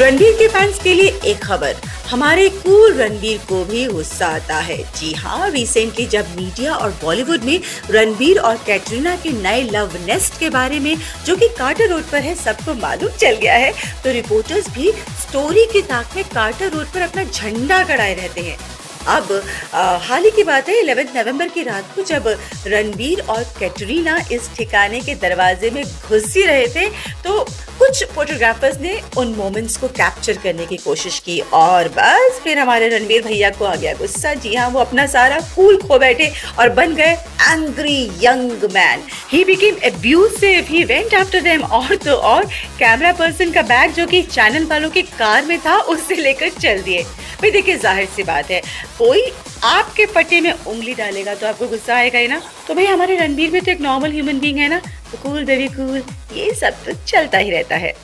रणबीर के फैंस के लिए एक खबर। हमारे कूल रणबीर को भी गुस्सा आता है। जी हाँ रिसेंटली जब मीडिया और बॉलीवुड में रणबीर और कैटरीना के नए लव नेस्ट के बारे में, जो कि कार्टर रोड पर है, सबको मालूम चल गया है तो रिपोर्टर्स भी स्टोरी की ताक में कार्टर रोड पर अपना झंडा गड़ाए रहते हैं। अब हाल ही की बात है 11 नवंबर की रात को जब रणबीर और कैटरीना इस ठिकाने के दरवाजे में घुस ही रहे थे तो कुछ फोटोग्राफर्स ने उन मोमेंट्स को कैप्चर करने की कोशिश की और बस फिर हमारे रणवीर भैया को आ गया गुस्सा। जी हाँ वो अपना सारा कूल खो बैठे और बन गए angry young man he became abusive he went after them और तो और कैमरा पर्सन का बैग जो कि चैनल वालों के कार में था, उससे लेकर चल दिए। भाई देखिए, ज़ाहिर सी बात है, कोई आपके पट्टे में उंगली डालेगा तो आपको गुस्सा आएगा ही ना। तो भाई, हमारे रणबीर में तो एक नॉर्मल ह्यूमन बींग है ना। कूल वेरी कूल ये सब तो चलता ही रहता है।